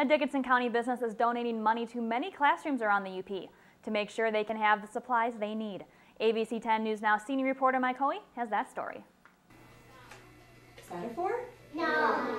A Dickinson County business is donating money to many classrooms around the UP to make sure they can have the supplies they need. ABC 10 News Now senior reporter Mike Hoey has that story. Is that a four? No.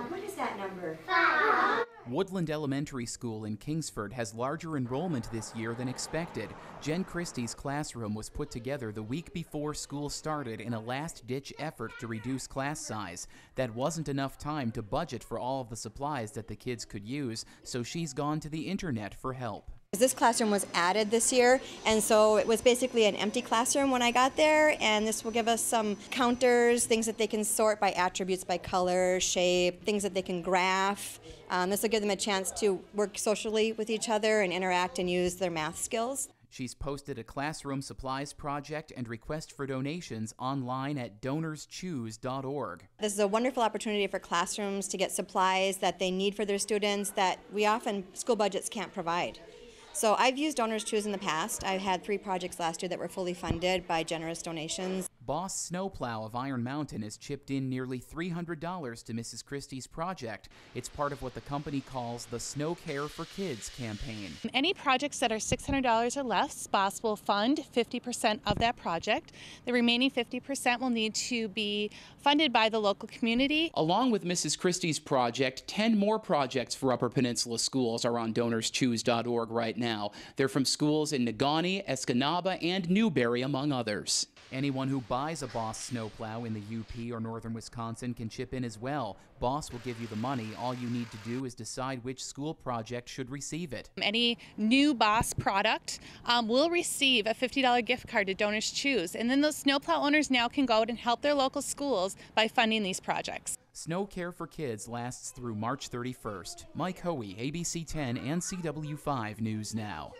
What is that number? Five. Woodland Elementary School in Kingsford has larger enrollment this year than expected. Jen Christie's classroom was put together the week before school started in a last ditch effort to reduce class size. That wasn't enough time to budget for all of the supplies that the kids could use, so she's gone to the internet for help. This classroom was added this year, and so it was basically an empty classroom when I got there, and this will give us some counters, things that they can sort by attributes, by color, shape, things that they can graph. Um, this will give them a chance to work socially with each other and interact and use their math skills. She's posted a classroom supplies project and request for donations online at donorschoose.org. This is a wonderful opportunity for classrooms to get supplies that they need for their students that we often, school budgets can't provide. So I've used Donors Choose in the past. I've had three projects last year that were fully funded by generous donations. Boss Snowplow of Iron Mountain has chipped in nearly $300 to Mrs. Christie's project. It's part of what the company calls the Snow Care for Kids campaign. Any projects that are $600 or less, Boss will fund 50% of that project. The remaining 50% will need to be funded by the local community. Along with Mrs. Christie's project, 10 more projects for Upper Peninsula schools are on donorschoose.org right now. They're from schools in Negaunee, Escanaba, and Newberry, among others. Anyone who buys a Boss snowplow in the UP or northern Wisconsin can chip in as well. Boss will give you the money. All you need to do is decide which school project should receive it. Any new Boss product um, will receive a $50 gift card to Donors Choose. And then those snowplow owners now can go out and help their local schools by funding these projects. Snow Care for Kids lasts through March 31st. Mike Hoey, ABC 10 and CW5 News Now.